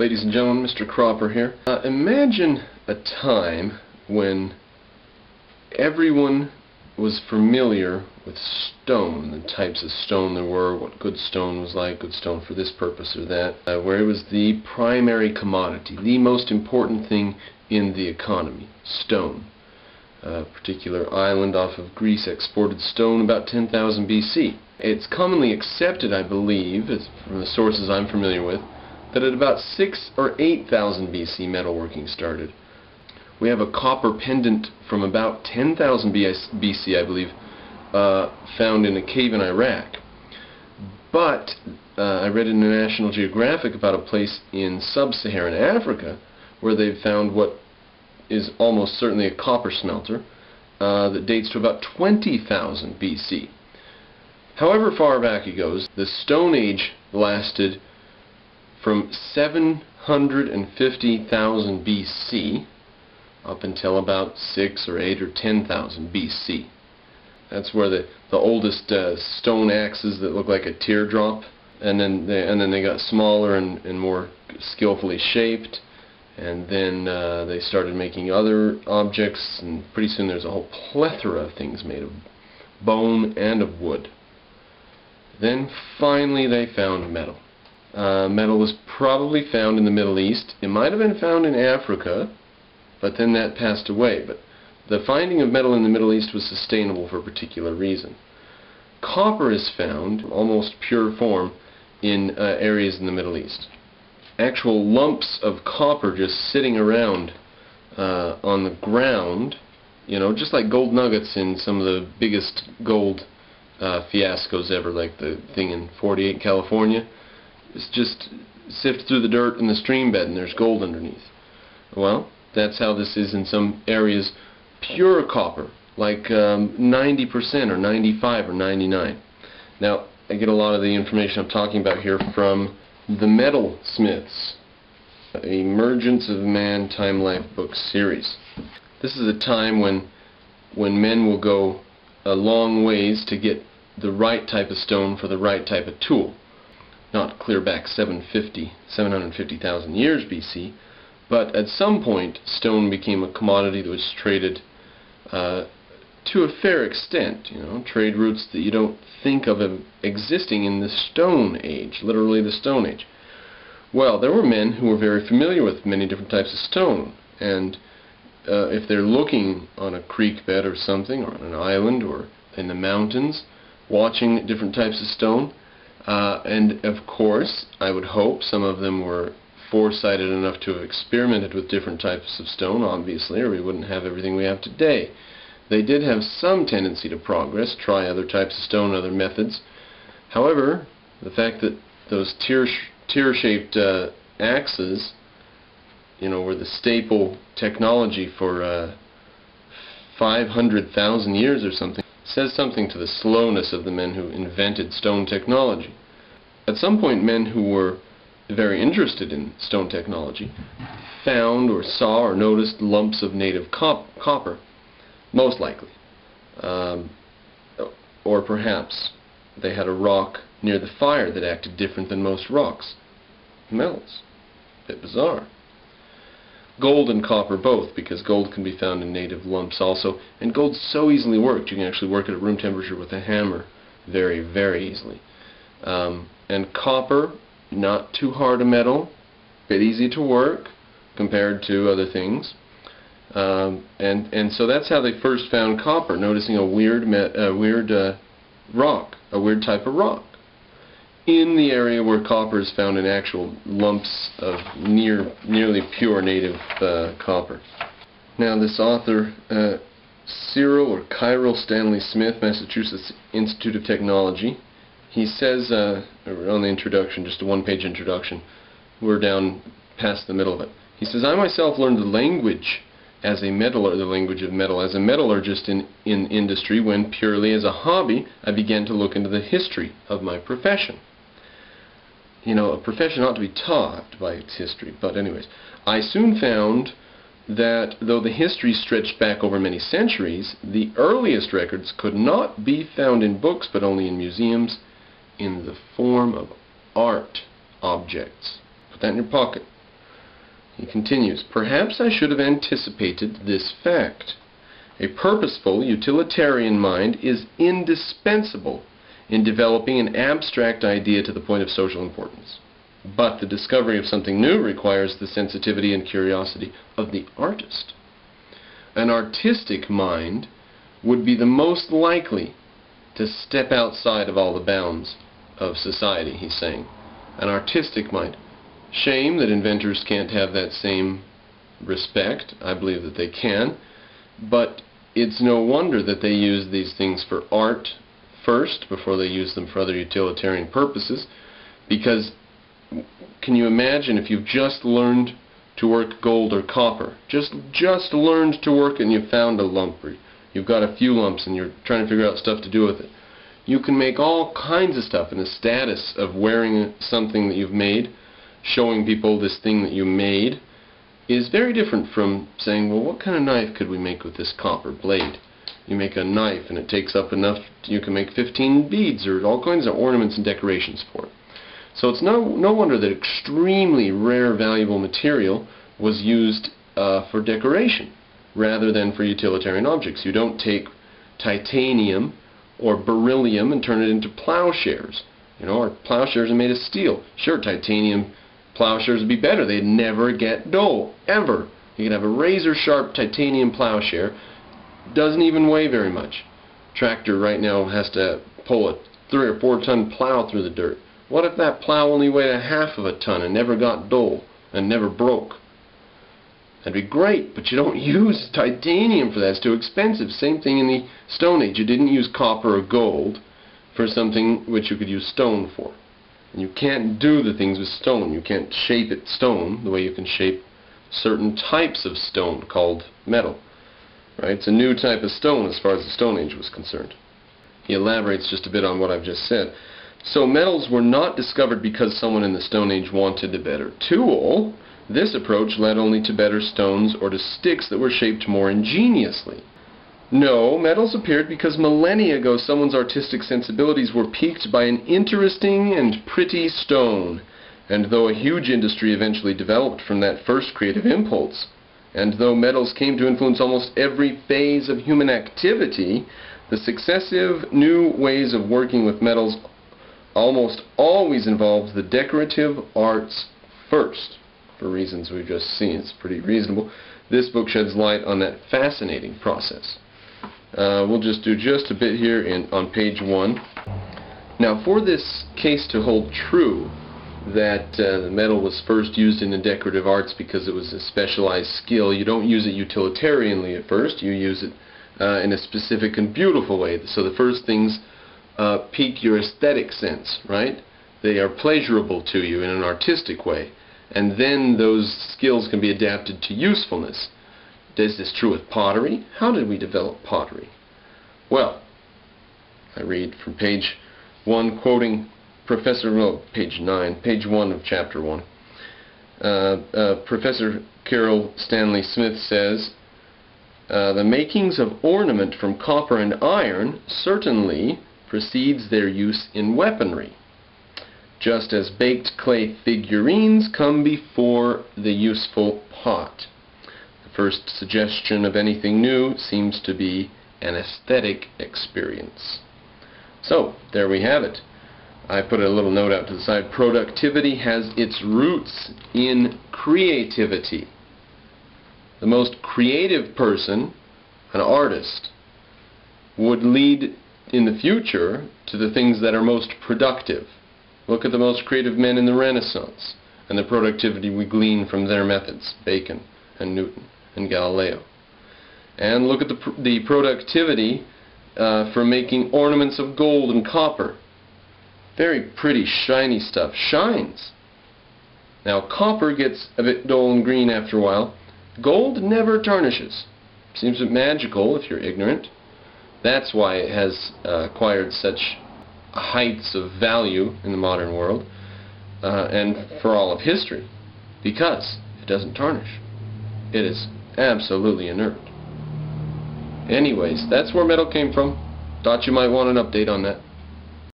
Ladies and gentlemen, Mr. Cropper here. Uh, imagine a time when everyone was familiar with stone, the types of stone there were, what good stone was like, good stone for this purpose or that, uh, where it was the primary commodity, the most important thing in the economy, stone. A particular island off of Greece exported stone about 10,000 BC. It's commonly accepted, I believe, from the sources I'm familiar with, that at about 6 or 8,000 BC metalworking started. We have a copper pendant from about 10,000 BC, I believe, uh, found in a cave in Iraq. But uh, I read in the National Geographic about a place in sub-Saharan Africa where they've found what is almost certainly a copper smelter uh, that dates to about 20,000 BC. However far back it goes, the Stone Age lasted from 750,000 BC up until about 6 or 8 or 10,000 BC. That's where the, the oldest uh, stone axes that look like a teardrop and then they, and then they got smaller and, and more skillfully shaped and then uh, they started making other objects and pretty soon there's a whole plethora of things made of bone and of wood. Then finally they found metal. Uh, metal was probably found in the Middle East. It might have been found in Africa, but then that passed away. But the finding of metal in the Middle East was sustainable for a particular reason. Copper is found, almost pure form, in uh, areas in the Middle East. Actual lumps of copper just sitting around uh, on the ground, you know, just like gold nuggets in some of the biggest gold uh, fiascos ever, like the thing in 48 California just sift through the dirt in the stream bed and there's gold underneath. Well, that's how this is in some areas. Pure copper, like 90% um, or 95 or 99. Now, I get a lot of the information I'm talking about here from the Metal Smiths, Emergence of Man Time Life book series. This is a time when when men will go a long ways to get the right type of stone for the right type of tool not clear back 750, 750,000 years BC, but at some point stone became a commodity that was traded uh, to a fair extent, you know, trade routes that you don't think of existing in the Stone Age, literally the Stone Age. Well, there were men who were very familiar with many different types of stone, and uh, if they're looking on a creek bed or something, or on an island, or in the mountains, watching different types of stone, uh, and of course, I would hope some of them were foresighted enough to have experimented with different types of stone, obviously, or we wouldn't have everything we have today. They did have some tendency to progress, try other types of stone, other methods. However, the fact that those tear-shaped uh, axes, you know, were the staple technology for uh, 500,000 years or something, says something to the slowness of the men who invented stone technology. At some point, men who were very interested in stone technology found or saw or noticed lumps of native cop copper, most likely. Um, or perhaps they had a rock near the fire that acted different than most rocks. Metals. Bit bizarre gold and copper both because gold can be found in native lumps also. And gold's so easily worked you can actually work it at room temperature with a hammer very very easily. Um, and copper not too hard a metal bit easy to work compared to other things. Um, and and so that's how they first found copper noticing a weird a weird uh, rock a weird type of rock in the area where copper is found in actual lumps of near nearly pure native uh, copper. Now this author, uh, Cyril or Kyril Stanley Smith, Massachusetts Institute of Technology, he says uh, on the introduction, just a one-page introduction, we're down past the middle of it. He says, I myself learned the language as a metallurgist, the language of metal, as a metallurgist in, in industry when purely as a hobby I began to look into the history of my profession you know, a profession ought to be taught by its history. But anyways, I soon found that though the history stretched back over many centuries, the earliest records could not be found in books but only in museums in the form of art objects. Put that in your pocket. He continues, Perhaps I should have anticipated this fact. A purposeful, utilitarian mind is indispensable in developing an abstract idea to the point of social importance. But the discovery of something new requires the sensitivity and curiosity of the artist. An artistic mind would be the most likely to step outside of all the bounds of society, he's saying. An artistic mind. Shame that inventors can't have that same respect. I believe that they can. But it's no wonder that they use these things for art first before they use them for other utilitarian purposes because can you imagine if you've just learned to work gold or copper? Just just learned to work and you found a lump you've got a few lumps and you're trying to figure out stuff to do with it. You can make all kinds of stuff and the status of wearing something that you've made showing people this thing that you made is very different from saying, well, what kind of knife could we make with this copper blade? You make a knife and it takes up enough, you can make 15 beads or all kinds of ornaments and decorations for it. So it's no, no wonder that extremely rare valuable material was used uh, for decoration rather than for utilitarian objects. You don't take titanium or beryllium and turn it into plowshares. You know, or plowshares are made of steel. Sure, titanium plowshares would be better. They'd never get dull, ever. You could have a razor sharp titanium plowshare, doesn't even weigh very much. Tractor right now has to pull a three or four ton plow through the dirt. What if that plow only weighed a half of a ton and never got dull and never broke? That'd be great, but you don't use titanium for that. It's too expensive. Same thing in the Stone Age. You didn't use copper or gold for something which you could use stone for. And you can't do the things with stone. You can't shape it stone the way you can shape certain types of stone called metal. Right? It's a new type of stone as far as the Stone Age was concerned. He elaborates just a bit on what I've just said. So metals were not discovered because someone in the Stone Age wanted a better tool. This approach led only to better stones or to sticks that were shaped more ingeniously. No, metals appeared because millennia ago someone's artistic sensibilities were piqued by an interesting and pretty stone. And though a huge industry eventually developed from that first creative impulse, and though metals came to influence almost every phase of human activity, the successive new ways of working with metals almost always involved the decorative arts first, for reasons we've just seen. It's pretty reasonable. This book sheds light on that fascinating process. Uh, we'll just do just a bit here in, on page 1. Now for this case to hold true that uh, the metal was first used in the decorative arts because it was a specialized skill, you don't use it utilitarianly at first, you use it uh, in a specific and beautiful way. So the first things uh, pique your aesthetic sense, right? They are pleasurable to you in an artistic way. And then those skills can be adapted to usefulness. Is this true with pottery? How did we develop pottery? Well, I read from page 1, quoting Professor, well, page 9, page 1 of chapter 1. Uh, uh, Professor Carol Stanley Smith says, uh, the makings of ornament from copper and iron certainly precedes their use in weaponry, just as baked clay figurines come before the useful pot The first suggestion of anything new seems to be an aesthetic experience. So, there we have it. I put a little note out to the side. Productivity has its roots in creativity. The most creative person, an artist, would lead in the future to the things that are most productive. Look at the most creative men in the Renaissance and the productivity we glean from their methods, Bacon and Newton and Galileo. And look at the, pr the productivity uh, for making ornaments of gold and copper. Very pretty, shiny stuff. Shines. Now, copper gets a bit dull and green after a while. Gold never tarnishes. Seems magical if you're ignorant. That's why it has uh, acquired such heights of value in the modern world uh, and for all of history because it doesn't tarnish. It is absolutely inert. Anyways, that's where metal came from. Thought you might want an update on that.